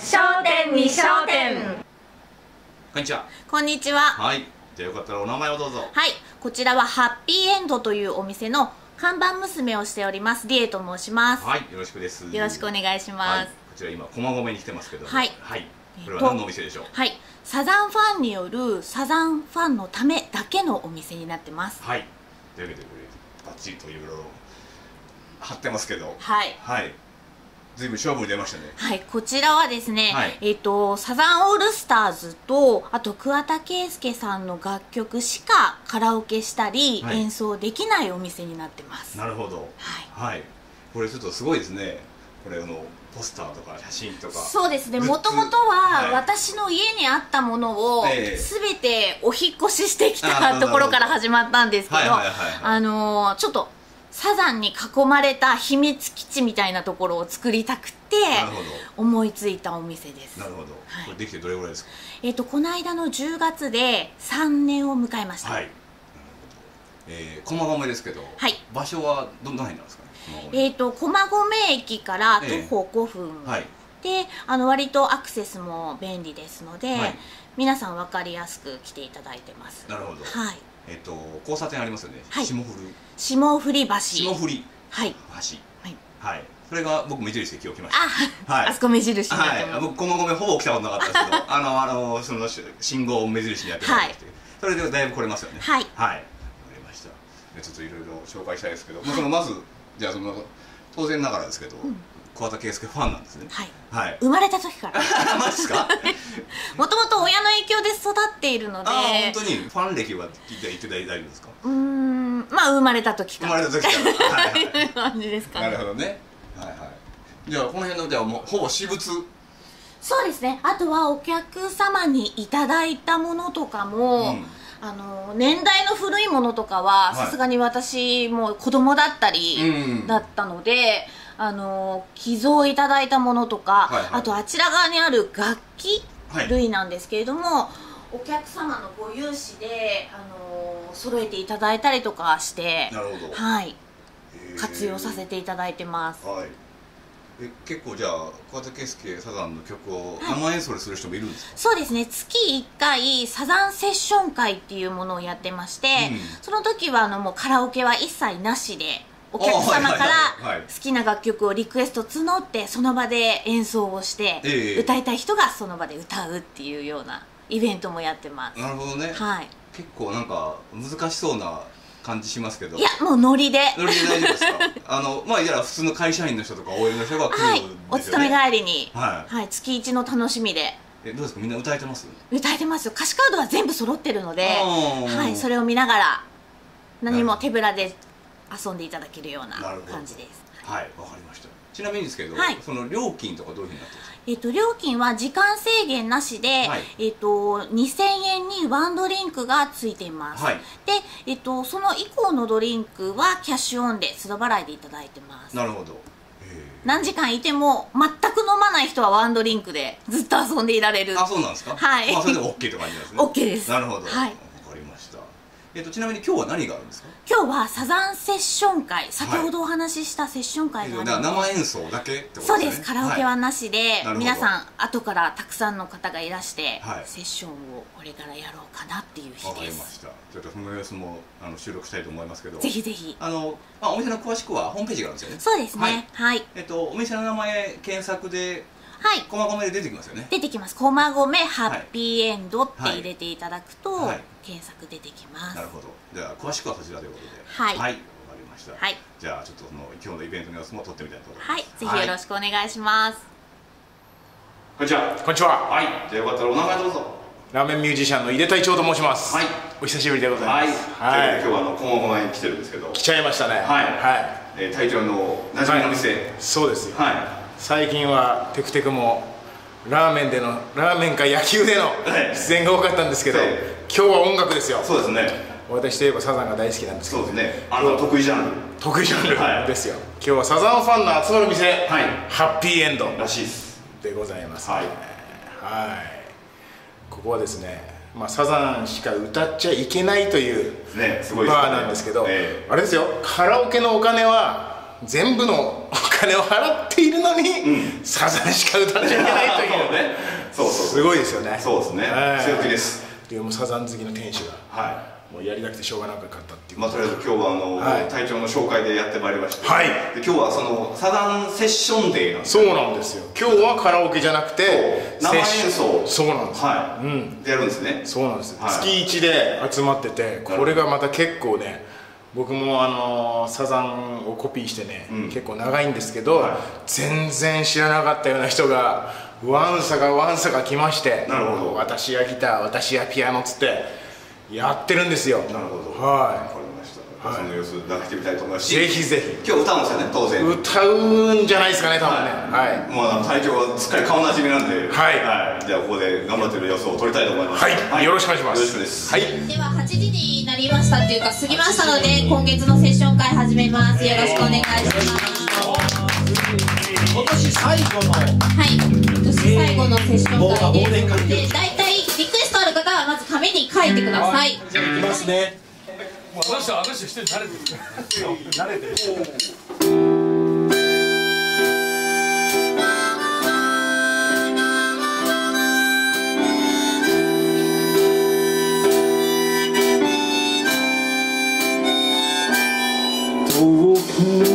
商店に商店。こんにちは。こんにちは。はい。じゃあよかったらお名前をどうぞ。はい、こちらはハッピーエンドというお店の看板娘をしております。リエと申します。はい。よろしくです。よろしくお願いしはい。ます。こちら今駒込に来てますけどはい。はい。えっとこれは何のお店でしょう？はい、サザンファンによるサザンファンのためだけのお店になってます。はい。というわけでこれバッチリといろいろ貼ってますけど。はい。はいずいぶん勝負に出ましたね。はい、こちらはですね、はい。えっ、と、サザンオールスターズと、あと桑田佳祐さんの楽曲しかカラオケしたり、はい。演奏できないお店になってます。なるほど。はい。はい。これちょっとすごいですね。これあのポスターとか写真とか。そうですね。もともとははい。私の家にあったものをええ。全てお引っ越ししてきたところから始まったんですけどあのーちょっとサザンに囲まれた秘密基地みたいなところを作りたくて思いついたお店です。どなるほど、はい。これできてどれぐらいですか？えっ、とこの間の10月で3年を迎えました。はい。えー、駒込ですけど、はい。場所はどどの辺なんですか？ねえっ、と駒込駅から徒歩5分、はい。であの割とアクセスも便利ですので、はい。皆さん分かりやすく来ていただいてます。なるほど。はいえっ、と交差点ありますよね、はい。霜降る霜降り橋。霜降り。はい。橋。はい。はい。それが僕目印で今日来ました。あ、はい。あそこ目印はい、ってます、僕駒込ほぼ来たことなかったです。け どあのあのそのし信号を目印にやってもらって、それでだいぶ来れますよね。はい。はい。わかりました。でちょっといろいろ紹介したいですけど、まあ、そのまずじゃあその当然ながらですけど、桑田佳祐ファンなんですね。はい。はい。生まれた時から。マジですか？もともと親の影響で育っているので。ああ本当に？ファン歴は聞いて大丈夫ですか？うーん。まあ生まれた時生まかられた時から。はいはい。という感じですかね。なるほどね。はいはい。じゃあこの辺のじゃあもうほぼ私物。そうですね。あとはお客様にいただいたものとかも、うん。あの年代の古いものとかははい。さすがに私もう子供だったりうん。だったので、あの寄贈いただいたものとか、はいはい。あとあちら側にある楽器はい。類なんですけれども、お客様のご融資であの揃えていただいたりとかしてなるほど。はい。活用させていただいてます。はい。え結構じゃあ桑田佳祐サザンの曲を生演奏でする人もいるんですか、そうですね。月1回サザンセッション会っていうものをやってまして、うん。その時はあのもうカラオケは一切なしでお客様からはい好きな楽曲をリクエスト募ってその場で演奏をして、ええ。歌いたい人がその場で歌うっていうようなイベントもやってます、なるほどね、はい。結構なんか難しそうな感じしますけど。いやもうノリで。それで大丈夫ですか？あのまあいやら普通の会社員の人とか OL の人が来はいるんおですよね、勤め帰りに、はい。月1の楽しみで。えどうですか？みんな歌えてます？歌えてますよ。歌詞カードは全部揃ってるので、はい、それを見ながら何も手ぶらで遊んでいただけるような感じです。はいわかりました。ちなみにですけど、はい。その料金とかどういうふうになってるんですか？えっと料金は時間制限なしで、はい。えっと2000円にワンドリンクがついています、はい。で、えっとその以降のドリンクはキャッシュオンで素払いでいただいてます。なるほど。へ何時間いても全く飲まない人はワンドリンクでずっと遊んでいられる。ーあそうなんですか？はい。まあそれでも OK って感じですね。OK です。なるほど。はいえっとちなみに今日は何があるんですか？今日はサザンセッション会。先ほどお話ししたセッション会があるだからので、生演奏だけってことですね？そうです。カラオケはなしで、なるほど。皆さん後からたくさんの方がいらして、はい。セッションをこれからやろうかなっていうわ日です。かりました。ちょっとその様子もあの収録したいと思いますけど。ぜひぜひ。あの、まあ、お店の詳しくはホームページがあるんですよね？そうですね。はい。えっとお店の名前検索ではい。駒込で出てきますよね。出てきます。駒込ハッピーエンドって入れていただくと、はい。検索出てきます。なるほど。じゃあ詳しくはそちらということではい。わ、かりました、はい。じゃあちょっとその今日のイベントの様子も撮ってみたいと思います。はい。ぜひよろしくお願いします、こんにちは。こんにちは。はい。じゃあよかったらお名前どうぞ。ラーメンミュージシャンの井出隊長と申します。はい。お久しぶりでございはい、ますということで今日はあの駒込に来てるんですけど。来ちゃいましたね。はい。はえー、隊長の馴染みの店。い。そうですよ。は最近はテクテクもラーメンでのラーメンか野球でのはい。出演が多かったんですけど、はい。今日は音楽ですよ。いそうですね。私といえばサザンが大好きなんですけど。そうですね。あの得意ジャン得意ジャンはい。ルですよ、今日はサザンファンの集まる店、はい。ハッピーエンド。ルらしいです。でございます、はい。はい。ここはですね、まあ、サザンしか歌っちゃいけないというねすごいですね。バーなんですけど、え。あれですよ。カラオケのお金は全部のお金を払っているのに、うん。サザンしか歌っちゃいけないという。ね。そうそうすごいですよね。そうですね。はい。強気です。でもうサザン好きの店主が。はもうやりたくてしょうがなく買ったっていいう。まあとりあえず今日はあの、はい。隊長の紹介でやってまいりまして、はい。で今日はそのサザンセッションデーなんですそうなんですよ。今日はカラオケじゃなくて生演奏。そうなんです。よはい、うん。でやるんですね。そうなんです。よ、はい。月1で集まっててこれがまた結構ね僕もあのーサザンをコピーしてね、うん。結構長いんですけど、はい。全然知らなかったような人がワンサがワンサが来ましてなるほど。私やギター私やピアノっつってやってるんですよ。なるほど。はいその様子流してみたいと思いますし。ぜひぜひ。今日歌うんですよね当然。歌うんじゃないですかね多分ね。はい、もうあの隊長はすっかり顔なじみなんで。はい。じゃあここで頑張ってる様子を撮りたいと思います。はい。よろしくお願いします。よろしくです。はい。では8時になりましたっていうか過ぎましたので今月のセッション会始めます。よろしくお願いします。今年最後のはい。今年最後のセッション会です。で大体リクエストある方はまず紙に書いてください。じゃあいきますねあの人あの人一人慣れてる。慣れてる。遠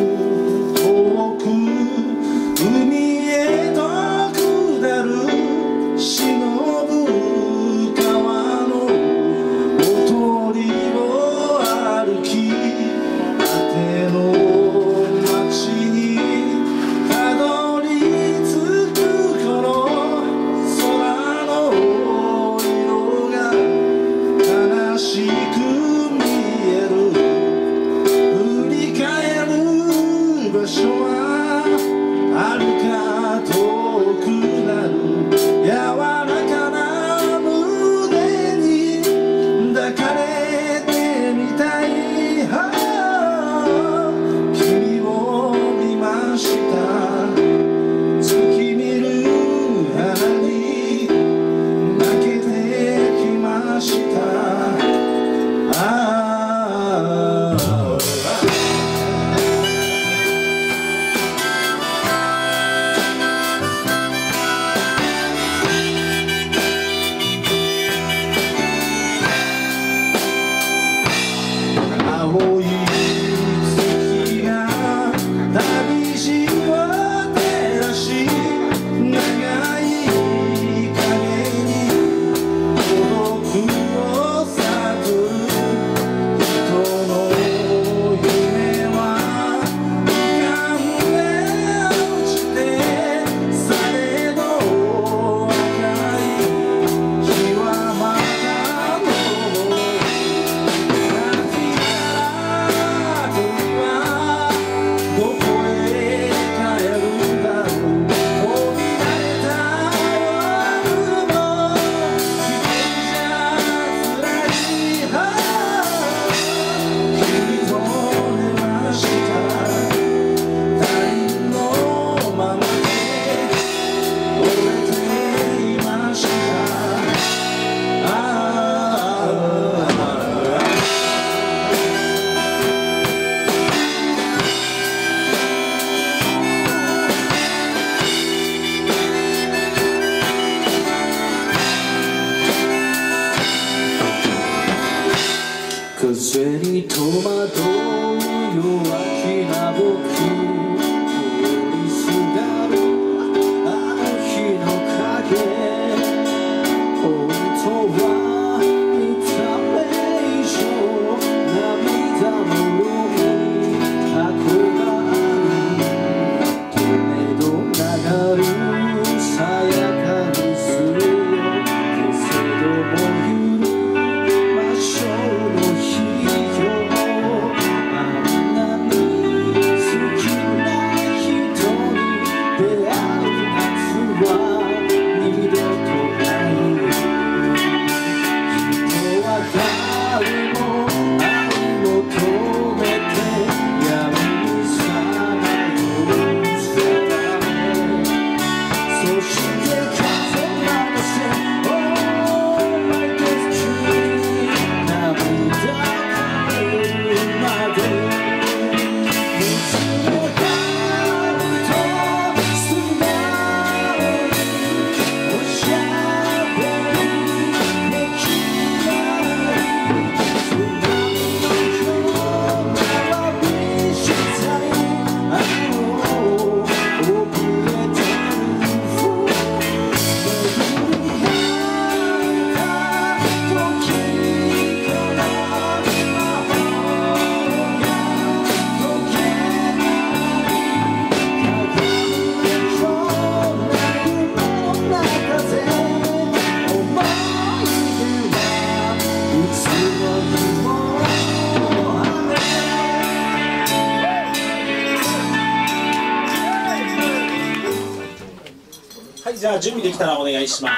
はいじゃあ準備できたらお願いしま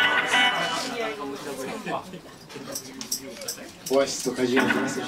す。オアシスとカジュアルです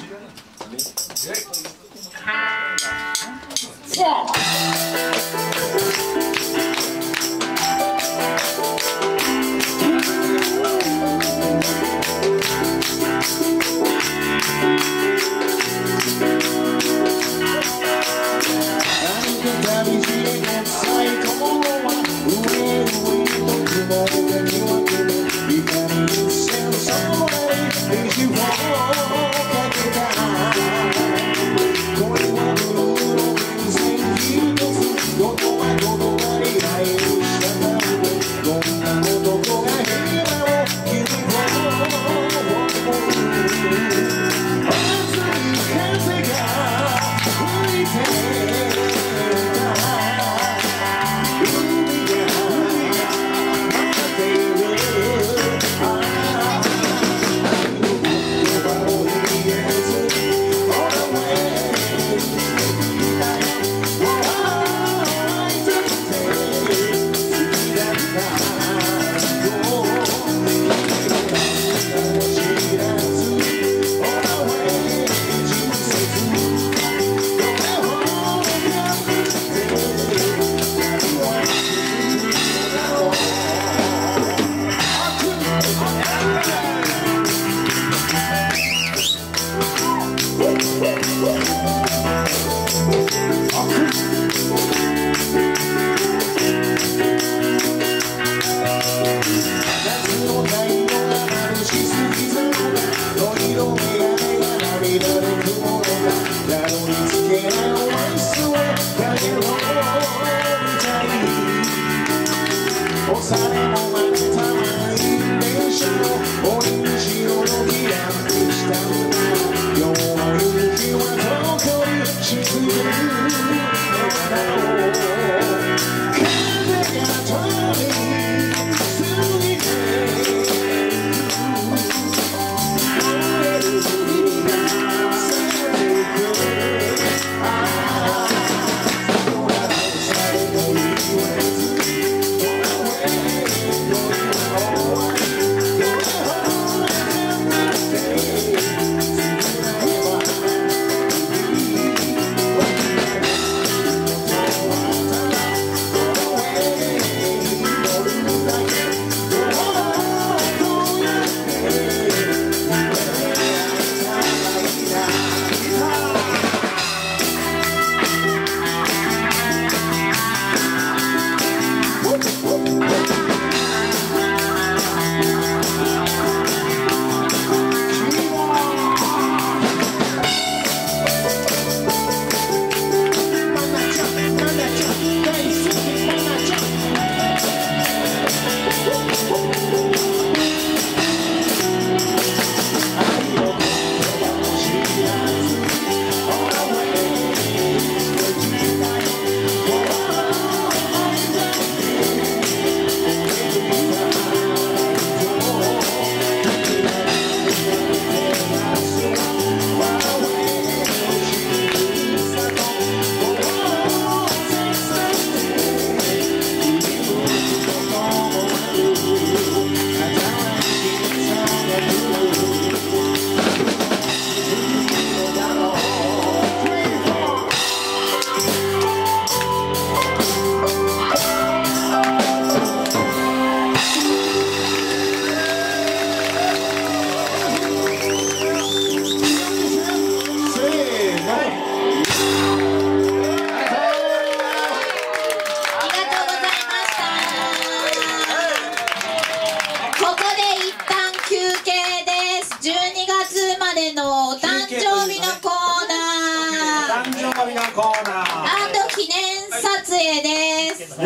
コーナー。あと記念撮影です。で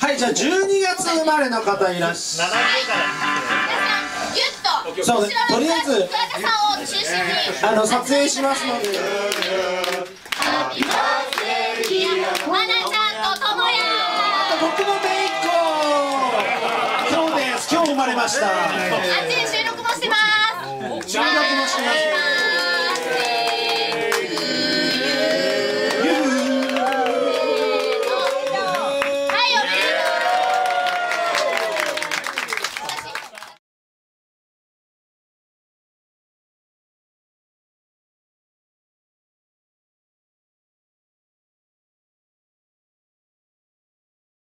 はいじゃあ12月生まれの方いらっしゃい。ギュッと。そうねとりあえず桑田さんを中心に。あの撮影しますので。まなちゃんとともや。僕もめいっ子今日です。今日生まれました。あっちで収録もしてます。収録もしてます